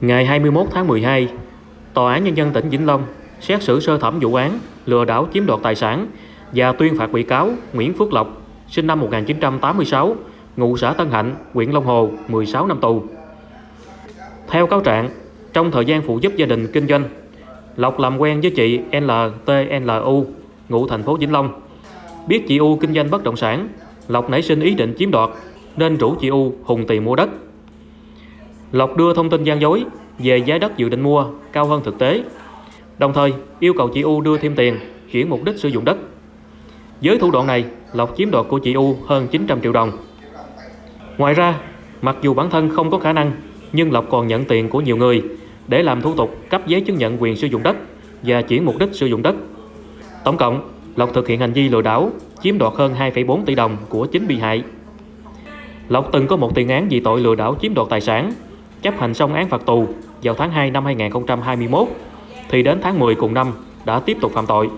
Ngày 21 tháng 12, Tòa án Nhân dân tỉnh Vĩnh Long xét xử sơ thẩm vụ án lừa đảo chiếm đoạt tài sản và tuyên phạt bị cáo Nguyễn Phước Lộc, sinh năm 1986, ngụ xã Tân Hạnh, huyện Long Hồ, 16 năm tù. Theo cáo trạng, trong thời gian phụ giúp gia đình kinh doanh, Lộc làm quen với chị LTNLU, ngụ thành phố Vĩnh Long. Biết chị U kinh doanh bất động sản, Lộc nảy sinh ý định chiếm đoạt nên rủ chị U hùng tiền mua đất. Lộc đưa thông tin gian dối về giá đất dự định mua cao hơn thực tế, đồng thời yêu cầu chị U đưa thêm tiền chuyển mục đích sử dụng đất. Với thủ đoạn này, Lộc chiếm đoạt của chị U hơn 900 triệu đồng. Ngoài ra, mặc dù bản thân không có khả năng, nhưng Lộc còn nhận tiền của nhiều người để làm thủ tục cấp giấy chứng nhận quyền sử dụng đất và chuyển mục đích sử dụng đất. Tổng cộng, Lộc thực hiện hành vi lừa đảo, chiếm đoạt hơn 2,4 tỷ đồng của chính bị hại. Lộc từng có một tiền án vì tội lừa đảo chiếm đoạt tài sản, chấp hành xong án phạt tù vào tháng 2 năm 2021, thì đến tháng 10 cùng năm đã tiếp tục phạm tội.